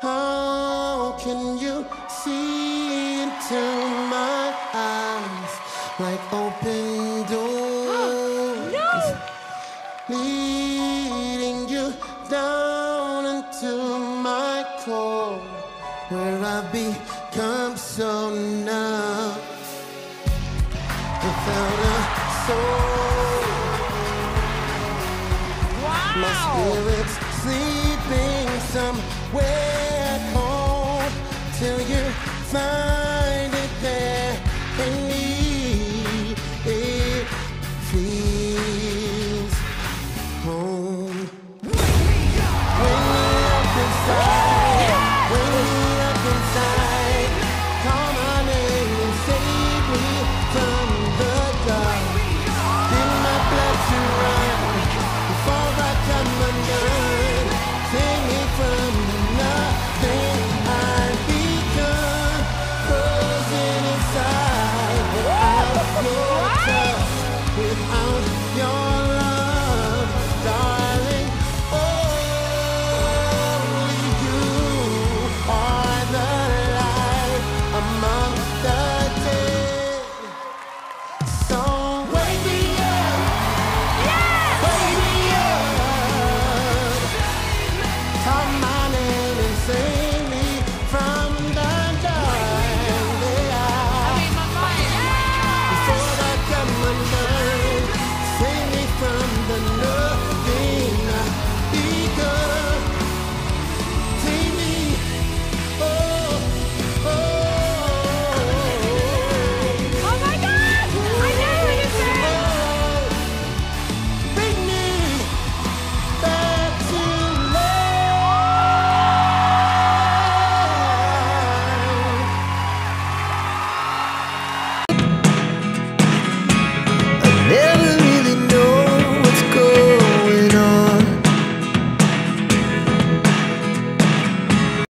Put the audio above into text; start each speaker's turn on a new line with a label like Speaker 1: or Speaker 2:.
Speaker 1: How can you see into my eyes like open doors?
Speaker 2: No!
Speaker 1: Leading you down into my core where I've become so numb without a soul. My spirit's sleeping somewhere till you find